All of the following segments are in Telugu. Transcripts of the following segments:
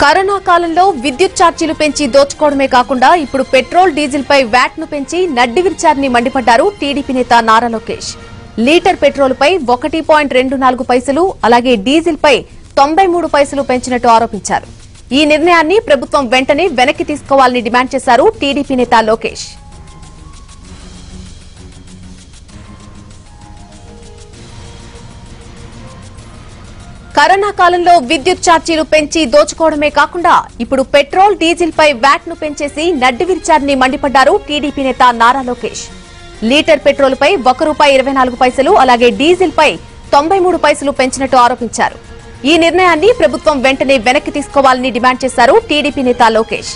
కరోనా కాలంలో విద్యుత్ ఛార్జీలు పెంచి దోచుకోవడమే కాకుండా ఇప్పుడు పెట్రోల్ డీజిల్ పై వ్యాట్ను పెంచి నడ్డి విరిచారని మండిపడ్డారు టీడీపీ నేత నారా లోకేష్. లీటర్ పెట్రోల్ పై ఒకటి పాయింట్ రెండు నాలుగు పైసలు అలాగే డీజిల్ పై తొంభై మూడు పైసలు పెంచినట్టు ఆరోపించారు. ఈ నిర్ణయాన్ని ప్రభుత్వం వెంటనే వెనక్కి తీసుకోవాలని డిమాండ్ చేశారు టీడీపీ నేత లోకేష్. కరోనా కాలంలో విద్యుత్ ఛార్జీలు పెంచి దోచుకోవడమే కాకుండా ఇప్పుడు పెట్రోల్ డీజిల్ పై వ్యాట్ను పెంచేసి నడ్డి విరిచారని మండిపడ్డారు టీడీపీ నేత నారా లోకేష్. లీటర్ పెట్రోల్ పై ఒక రూపాయి ఇరవై నాలుగు పైసలు అలాగే డీజిల్ పై తొంభై మూడు పైసలు పెంచినట్టు ఆరోపించారు. ఈ నిర్ణయాన్ని ప్రభుత్వం వెంటనే వెనక్కి తీసుకోవాలని డిమాండ్ చేశారు టీడీపీ నేత లోకేష్.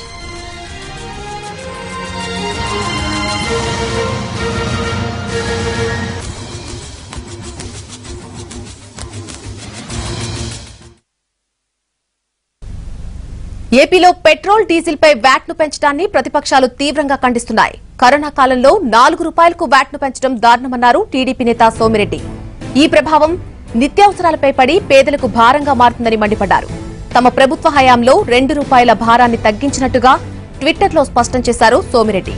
ఏపీలో పెట్రోల్ డీజిల్ పై వ్యాట్ను పెంచడాన్ని ప్రతిపక్షాలు తీవ్రంగా ఖండిస్తున్నాయి. కరోనా కాలంలో నాలుగు రూపాయలకు వ్యాట్ను పెంచడం దారుణమన్నారు టీడీపీ నేత సోమిరెడ్డి. ఈ ప్రభావం నిత్యావసరాలపై పడి పేదలకు భారంగా మారుతుందని మండిపడ్డారు. తమ ప్రభుత్వ హయాంలో రెండు రూపాయల భారాన్ని తగ్గించినట్టుగా ట్విట్టర్లో స్పష్టం చేశారు సోమిరెడ్డి.